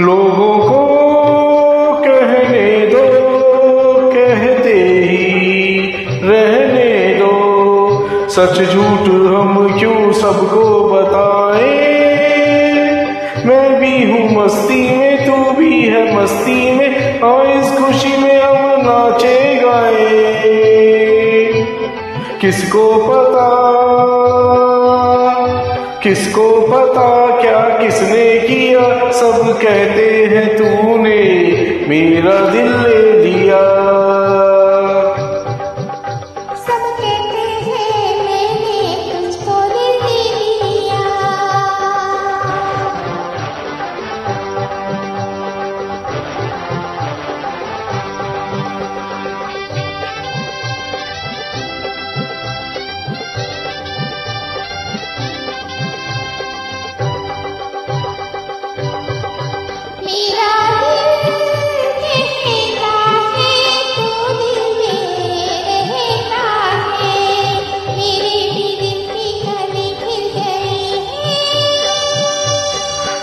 लोगों को कहने दो, कहते ही रहने दो। सच झूठ हम क्यों सबको बताए? मैं भी हूँ मस्ती में, तू भी है मस्ती में और इस खुशी में हम नाचे गाए। किसको पता किसको पता क्या किसने किया? सब कहते हैं तूने मेरा दिल ले लिया।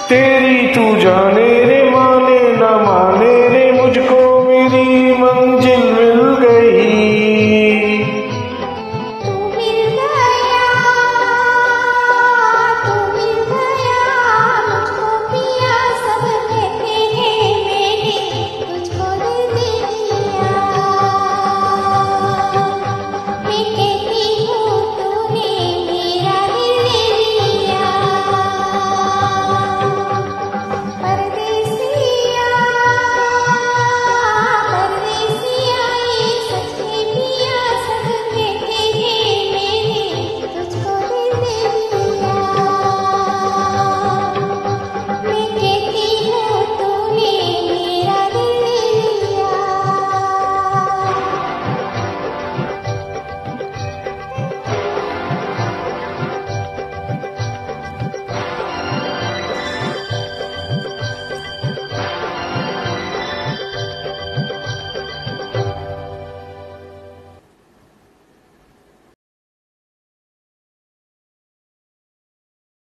तेरी तू जाने रे।